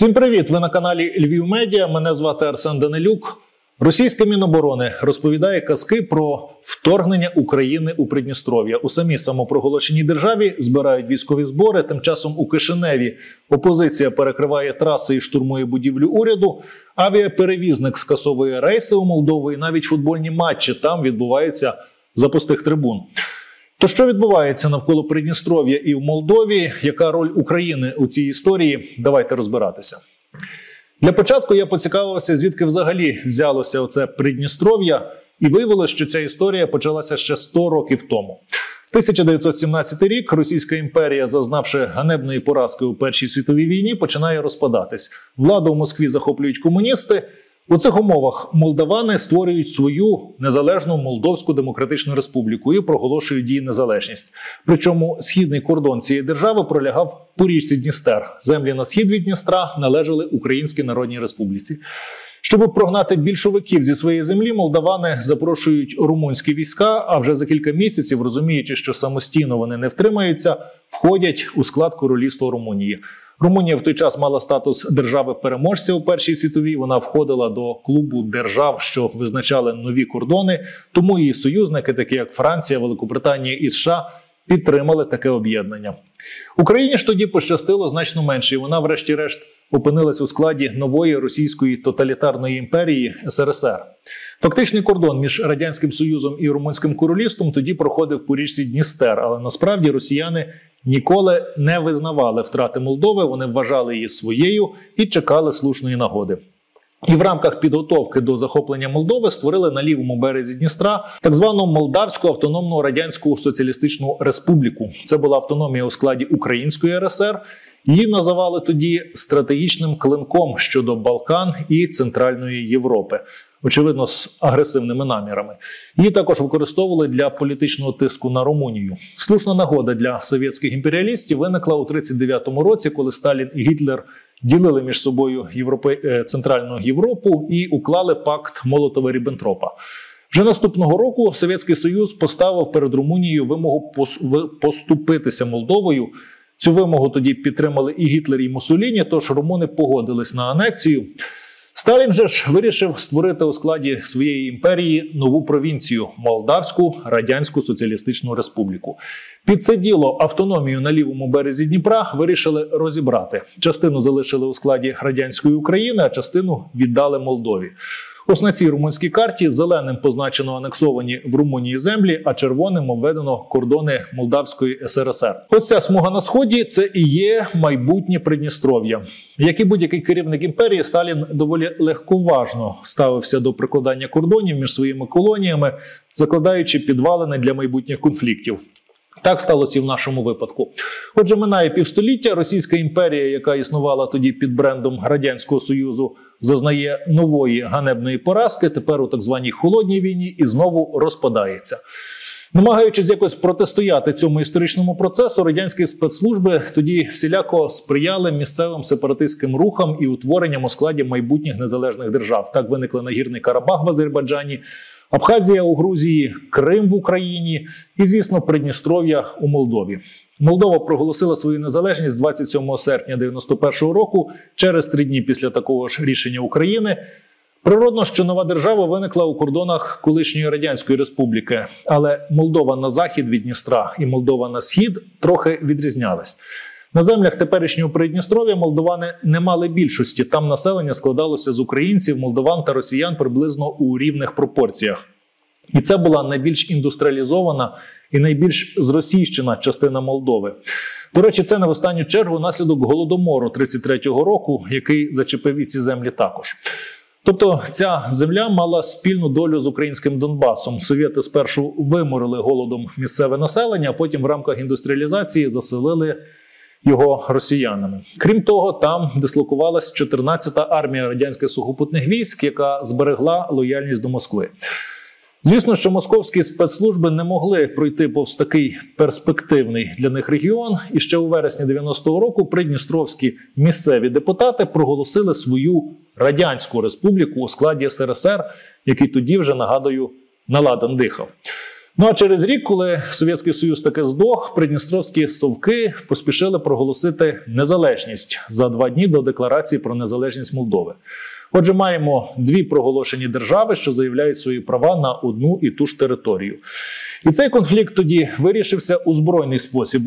Всім привіт! Ви на каналі Львів Медіа. Мене звати Арсен Данилюк. Російське Міноборони розповідає казки про вторгнення України у Придністров'я. У самій самопроголошеній державі збирають військові збори. Тим часом у Кишиневі опозиція перекриває траси і штурмує будівлю уряду. Авіаперевізник скасовує рейси у Молдову і навіть футбольні матчі там відбуваються за пустих трибун. То що відбувається навколо Придністров'я і в Молдові? Яка роль України у цій історії? Давайте розбиратися. Для початку я поцікавився, звідки взагалі взялося оце Придністров'я, і виявилося, що ця історія почалася ще 100 років тому. 1917 рік Російська імперія, зазнавши ганебної поразки у Першій світовій війні, починає розпадатись. Владу в Москві захоплюють комуністи. У цих умовах молдавани створюють свою незалежну Молдовську демократичну республіку і проголошують її незалежність. Причому східний кордон цієї держави пролягав по річці Дністер. Землі на схід від Дністра належали Українській Народній Республіці. Щоб прогнати більшовиків зі своєї землі, молдавани запрошують румунські війська. А вже за кілька місяців, розуміючи, що самостійно вони не втримаються, входять у склад королівства Румунії. Румунія в той час мала статус держави-переможця у першій світовій. Вона входила до клубу держав, що визначали нові кордони. Тому її союзники, такі як Франція, Великобританія і США, підтримали таке об'єднання. Україні ж тоді пощастило значно менше, і вона, врешті-решт, опинилась у складі нової російської тоталітарної імперії СРСР. Фактичний кордон між радянським союзом і румунським королівством тоді проходив по річці Дністер, але насправді росіяни ніколи не визнавали втрати Молдови. Вони вважали її своєю і чекали слушної нагоди. І в рамках підготовки до захоплення Молдови створили на лівому березі Дністра так звану Молдавську автономну радянську соціалістичну республіку. Це була автономія у складі Української РСР. Її називали тоді стратегічним клинком щодо Балкан і Центральної Європи очевидно, з агресивними намірами. Її також використовували для політичного тиску на Румунію. Слушна нагода для совєтських імперіалістів виникла у 39-му році, коли Сталін і Гітлер ділили між собою Європи... Е, Центральну Європу і уклали пакт Молотова Ріббентропа. Вже наступного року Совєтський Союз поставив перед Румунією вимогу поступитися Молдовою. Цю вимогу тоді підтримали і Гітлер, і Мусоліні. Тож румуни погодились на анексію. Сталін же ж вирішив створити у складі своєї імперії нову провінцію Молдавську Радянську Соціалістичну Республіку. Під це діло автономію на лівому березі Дніпра вирішили розібрати. Частину залишили у складі радянської України, а частину віддали Молдові. Ось на цій румунській карті зеленим позначено анексовані в Румунії землі, а червоним обведено кордони Молдавської СРСР. Ось ця смуга на сході це і є майбутнє Придністров'я. Як і будь-який керівник імперії, Сталін доволі легковажно ставився до прикладання кордонів між своїми колоніями, закладаючи підвалини для майбутніх конфліктів. Так сталося і в нашому випадку. Отже, минає півстоліття. Російська імперія, яка існувала тоді під брендом Радянського Союзу, зазнає нової ганебної поразки. Тепер у так званій холодній війні і знову розпадається. Намагаючись якось протистояти цьому історичному процесу, радянські спецслужби тоді всіляко сприяли місцевим сепаратистським рухам і утворенням у складі майбутніх незалежних держав. Так виникли нагірний Карабах в Азербайджані, Абхазія у Грузії, Крим в Україні і, звісно, Придністров'я у Молдові. Молдова проголосила свою незалежність 27 серпня 91-го року, через три дні після такого ж рішення України. Природно, що нова держава виникла у кордонах колишньої радянської республіки, але Молдова на захід від Дністра і Молдова на схід трохи відрізнялись. На землях теперішнього Придністров'я молдовани не мали більшості. Там населення складалося з українців, молдован та росіян приблизно у рівних пропорціях. І це була найбільш індустріалізована і найбільш зросійщена частина Молдови. До речі, це не в останню чергу наслідок голодомору 33-го року, який зачепив і ці землі також. Тобто ця земля мала спільну долю з українським Донбасом. Совєти спершу виморили голодом місцеве населення, а потім в рамках індустріалізації заселили його росіянами. Крім того, там дислокувалась 14-та армія радянських сухопутних військ, яка зберегла лояльність до Москви. Звісно, що московські спецслужби не могли пройти повз такий перспективний для них регіон. І ще у вересні 90-го року придністровські місцеві депутати проголосили свою радянську республіку у складі СРСР, який тоді вже нагадую наладан дихав. Ну а через рік, коли Совєтський Союз таки здох, придністровські совки поспішили проголосити незалежність за два дні до декларації про незалежність Молдови. Отже, маємо дві проголошені держави, що заявляють свої права на одну і ту ж територію. І цей конфлікт тоді вирішився у збройний спосіб.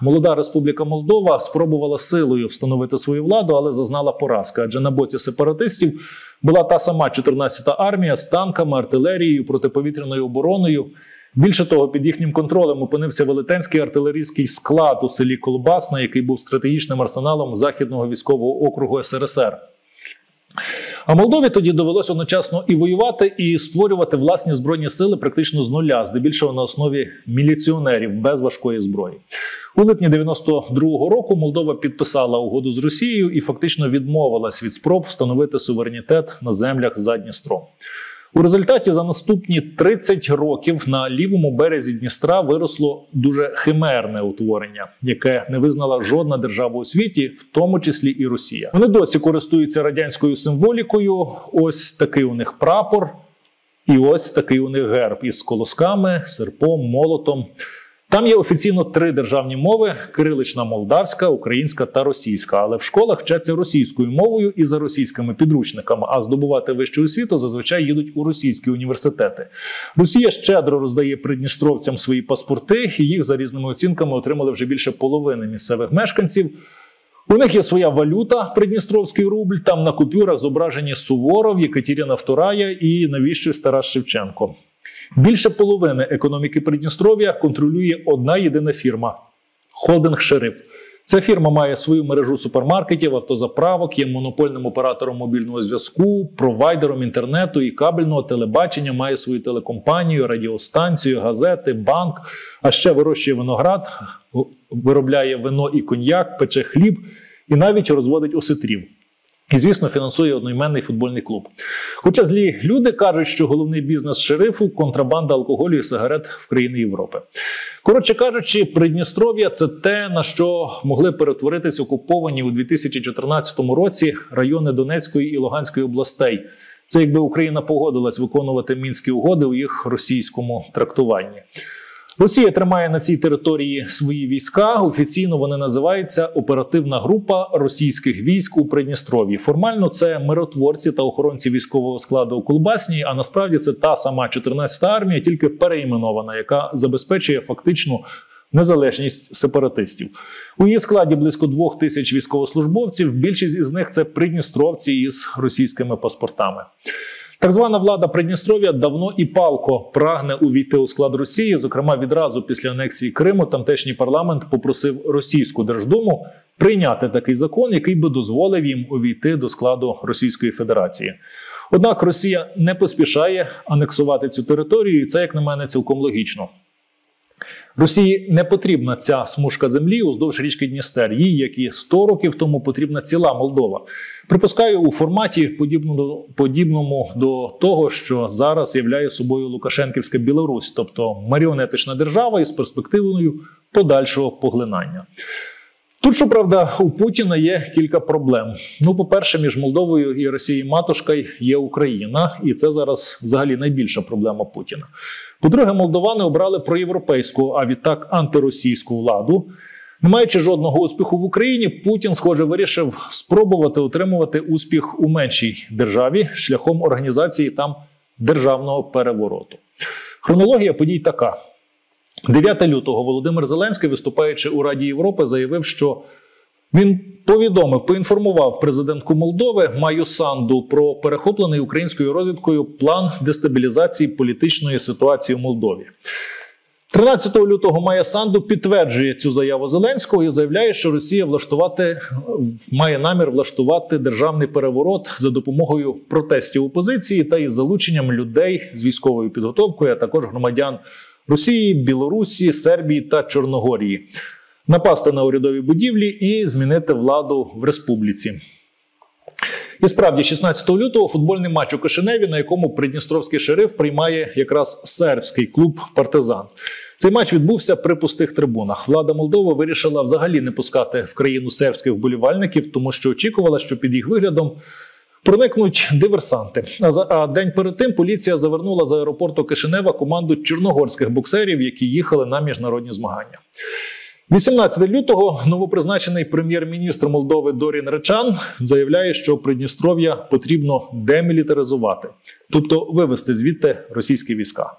Молода Республіка Молдова спробувала силою встановити свою владу, але зазнала поразки. Адже на боці сепаратистів була та сама 14-та армія з танками, артилерією, протиповітряною обороною. Більше того, під їхнім контролем опинився велетенський артилерійський склад у селі Колбасна, який був стратегічним арсеналом західного військового округу СРСР. А Молдові тоді довелося одночасно і воювати, і створювати власні збройні сили практично з нуля, здебільшого на основі міліціонерів без важкої зброї. У липні 92-го року Молдова підписала угоду з Росією і фактично відмовилась від спроб встановити суверенітет на землях за Дністром. У результаті за наступні 30 років на лівому березі Дністра виросло дуже химерне утворення, яке не визнала жодна держава у світі, в тому числі і Росія. Вони досі користуються радянською символікою. Ось такий у них прапор, і ось такий у них герб із колосками, серпом, молотом. Там є офіційно три державні мови: кирилична молдавська, українська та російська. Але в школах вчаться російською мовою і за російськими підручниками. А здобувати вищу освіту зазвичай їдуть у російські університети. Росія щедро роздає придністровцям свої паспорти, і їх за різними оцінками отримали вже більше половини місцевих мешканців. У них є своя валюта, Придністровський рубль. Там на купюрах зображені Суворов, Єкатерина Вторая і навіщо Тарас Шевченко. Більше половини економіки Придністров'я контролює одна єдина фірма холдинг Шериф. Ця фірма має свою мережу супермаркетів, автозаправок, є монопольним оператором мобільного зв'язку, провайдером інтернету і кабельного телебачення, має свою телекомпанію, радіостанцію, газети, банк, а ще вирощує виноград, виробляє вино і коньяк, пече хліб і навіть розводить осетрів. І, звісно, фінансує одноіменний футбольний клуб. Хоча злі люди кажуть, що головний бізнес шерифу контрабанда алкоголю і сигарет в країни Європи. Коротше кажучи, Придністров'я це те, на що могли перетворитись окуповані у 2014 році райони Донецької і Луганської областей. Це якби Україна погодилась виконувати мінські угоди у їх російському трактуванні. Росія тримає на цій території свої війська. Офіційно вони називаються оперативна група російських військ у Придністров'ї. Формально це миротворці та охоронці військового складу у Колбасній. А насправді це та сама 14-та армія, тільки переіменована, яка забезпечує фактичну незалежність сепаратистів. У її складі близько двох тисяч військовослужбовців. Більшість із них це придністровці із російськими паспортами. Так звана влада Придністров'я давно і палко прагне увійти у склад Росії. Зокрема, відразу після анексії Криму тамтешній парламент попросив російську держдуму прийняти такий закон, який би дозволив їм увійти до складу Російської Федерації. Однак Росія не поспішає анексувати цю територію, і це, як на мене, цілком логічно. Росії не потрібна ця смужка землі уздовж річки Дністер. Їй, як і 100 років тому, потрібна ціла Молдова. Припускаю у форматі, подібному, подібному до того, що зараз являє собою Лукашенківська Білорусь, тобто маріонетична держава із перспективою подальшого поглинання. Тут, щоправда, у Путіна є кілька проблем. Ну, по-перше, між Молдовою і Росією матушкою є Україна, і це зараз взагалі найбільша проблема Путіна. По-друге, молдовани обрали проєвропейську, а відтак антиросійську владу. Не маючи жодного успіху в Україні, Путін, схоже, вирішив спробувати отримувати успіх у меншій державі шляхом організації там державного перевороту. Хронологія подій така: 9 лютого Володимир Зеленський, виступаючи у Раді Європи, заявив, що він повідомив, поінформував президентку Молдови Маю Санду про перехоплений українською розвідкою план дестабілізації політичної ситуації в Молдові. 13 лютого Майя Санду підтверджує цю заяву Зеленського і заявляє, що Росія влаштувати має намір влаштувати державний переворот за допомогою протестів опозиції та із залученням людей з військовою підготовкою, а також громадян Росії, Білорусі, Сербії та Чорногорії, напасти на урядові будівлі і змінити владу в республіці. І справді, 16 лютого футбольний матч у Кишиневі, на якому Придністровський шериф приймає якраз сербський клуб Партизан. Цей матч відбувся при пустих трибунах. Влада Молдови вирішила взагалі не пускати в країну сербських вболівальників, тому що очікувала, що під їх виглядом Проникнуть диверсанти. А а день перед тим поліція завернула з аеропорту Кишинева команду чорногорських боксерів, які їхали на міжнародні змагання. 18 лютого новопризначений прем'єр-міністр Молдови Дорін Речан заявляє, що Придністров'я потрібно демілітаризувати, тобто вивести звідти російські війська.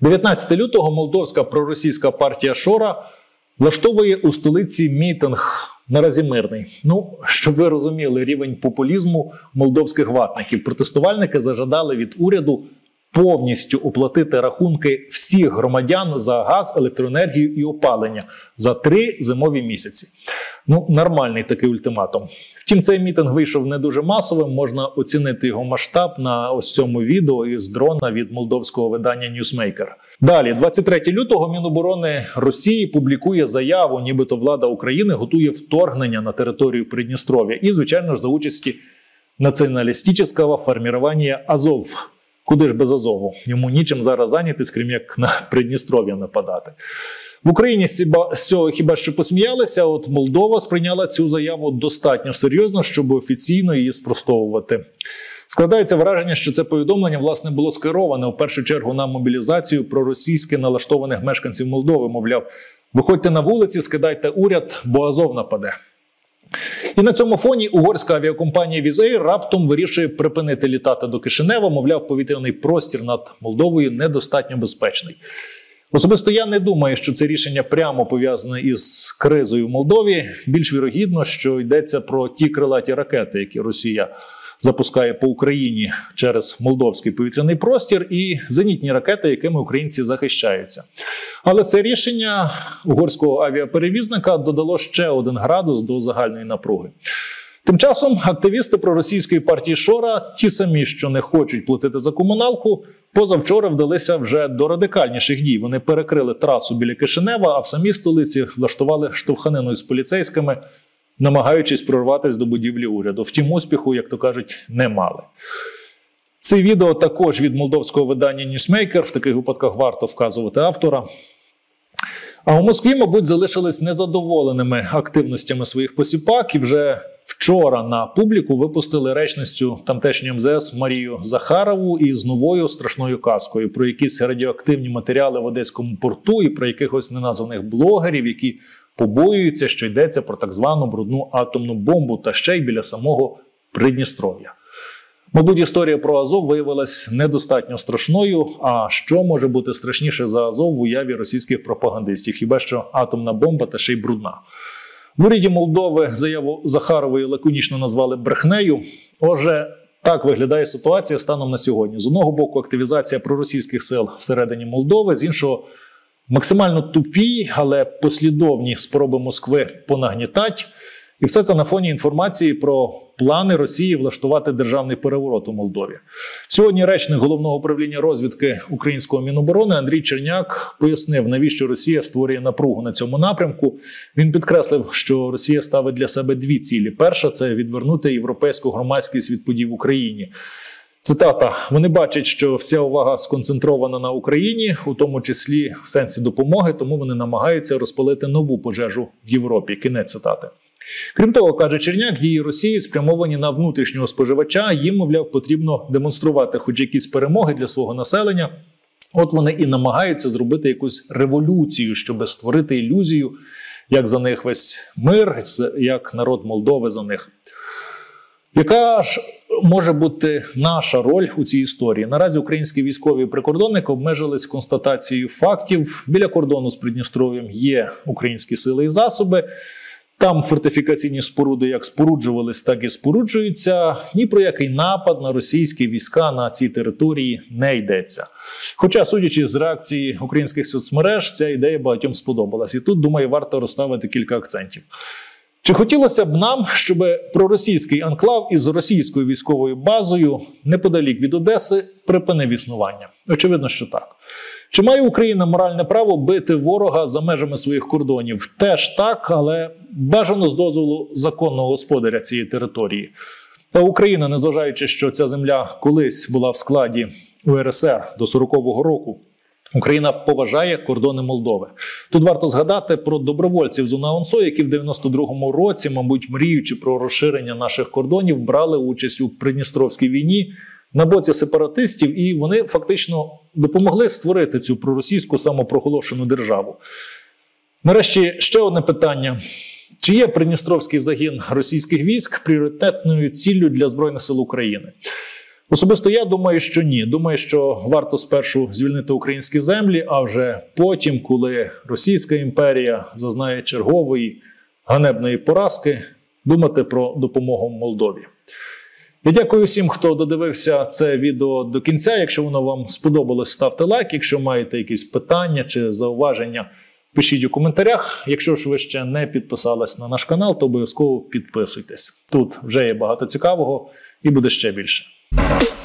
19 лютого молдовська проросійська партія Шора влаштовує у столиці мітинг. Наразі мирний. Ну щоб ви розуміли, рівень популізму молдовських ватників. Протестувальники зажадали від уряду повністю оплатити рахунки всіх громадян за газ, електроенергію і опалення за три зимові місяці. Ну, нормальний такий ультиматум. Втім, цей мітинг вийшов не дуже масовим. Можна оцінити його масштаб на ось цьому відео із дрона від молдовського видання Newsmaker. Далі, 23 лютого, Міноборони Росії публікує заяву, нібито влада України готує вторгнення на територію Придністров'я і, звичайно ж, за участі націоналістичного формування Азов. Куди ж без Азову? Йому нічим зараз зайнятись, крім як на Придністров'я нападати. В Україні з цього хіба що посміялися? От Молдова сприйняла цю заяву достатньо серйозно, щоб офіційно її спростовувати. Складається враження, що це повідомлення власне було скероване у першу чергу на мобілізацію проросійськи налаштованих мешканців Молдови. Мовляв, виходьте на вулиці, скидайте уряд, бо Азов нападе. І на цьому фоні угорська авіакомпанія Візей раптом вирішує припинити літати до Кишинева. Мовляв, повітряний простір над Молдовою недостатньо безпечний. Особисто я не думаю, що це рішення прямо пов'язане із кризою в Молдові. Більш вірогідно, що йдеться про ті крилаті ракети, які Росія запускає по Україні через молдовський повітряний простір, і зенітні ракети, якими українці захищаються. Але це рішення угорського авіаперевізника додало ще один градус до загальної напруги. Тим часом активісти проросійської партії Шора, ті самі, що не хочуть платити за комуналку, позавчора вдалися вже до радикальніших дій. Вони перекрили трасу біля Кишинева, а в самій столиці влаштували штовханину з поліцейськими, намагаючись прорватися до будівлі уряду. Втім, успіху, як то кажуть, не мали. Це відео також від молдовського видання Newsmaker. В таких випадках варто вказувати автора. А у Москві, мабуть, залишились незадоволеними активностями своїх посіпак і вже вчора на публіку випустили речницю тамтешньої МЗС Марію Захарову із новою страшною казкою про якісь радіоактивні матеріали в Одеському порту і про якихось неназваних блогерів, які побоюються, що йдеться про так звану брудну атомну бомбу та ще й біля самого Придністров'я. Мабуть, історія про Азов виявилась недостатньо страшною. А що може бути страшніше за Азов в уяві російських пропагандистів? Хіба що атомна бомба та ще й брудна? В уряді Молдови заяву Захарової лаконічно назвали брехнею. Отже, так виглядає ситуація станом на сьогодні. З одного боку, активізація проросійських сил всередині Молдови, з іншого максимально тупі, але послідовні спроби Москви понагнітати. І все це на фоні інформації про плани Росії влаштувати державний переворот у Молдові. Сьогодні речник головного управління розвідки українського міноборони Андрій Черняк пояснив, навіщо Росія створює напругу на цьому напрямку. Він підкреслив, що Росія ставить для себе дві цілі: перша це відвернути європейську громадськість від подій в Україні. Цитата: вони бачать, що вся увага сконцентрована на Україні, у тому числі в сенсі допомоги, тому вони намагаються розпалити нову пожежу в Європі. Кінець цитати. Крім того, каже Черняк, дії Росії спрямовані на внутрішнього споживача. Їм, мовляв, потрібно демонструвати хоч якісь перемоги для свого населення. От вони і намагаються зробити якусь революцію, щоб створити ілюзію, як за них весь мир, як народ Молдови за них. Яка ж може бути наша роль у цій історії? Наразі українські військові прикордонники обмежились констатацією фактів. Біля кордону з Придністров'ям є українські сили і засоби. Там фортифікаційні споруди як споруджувались, так і споруджуються. Ні про який напад на російські війська на цій території не йдеться. Хоча, судячи з реакції українських соцмереж, ця ідея багатьом сподобалась. І тут, думаю, варто розставити кілька акцентів. Чи хотілося б нам, щоб проросійський анклав із російською військовою базою неподалік від Одеси припинив існування? Очевидно, що так. Чи має Україна моральне право бити ворога за межами своїх кордонів? Теж так, але бажано з дозволу законного господаря цієї території. Та Україна, незважаючи, що ця земля колись була в складі УРСР до 40-го року, Україна поважає кордони Молдови. Тут варто згадати про добровольців з УНАУНСО, які в 92-му році, мабуть, мріючи про розширення наших кордонів, брали участь у Придністровській війні на боці сепаратистів, і вони фактично допомогли створити цю проросійську самопроголошену державу. Нарешті ще одне питання: чи є Придністровський загін російських військ пріоритетною ціллю для Збройних сил України? Особисто я думаю, що ні. Думаю, що варто спершу звільнити українські землі, а вже потім, коли Російська імперія зазнає чергової ганебної поразки, думати про допомогу Молдові. Я дякую всім, хто додивився це відео до кінця. Якщо воно вам сподобалось, ставте лайк. Якщо маєте якісь питання чи зауваження, пишіть у коментарях. Якщо ж ви ще не підписались на наш канал, то обов'язково підписуйтесь. Тут вже є багато цікавого і буде ще більше. Thank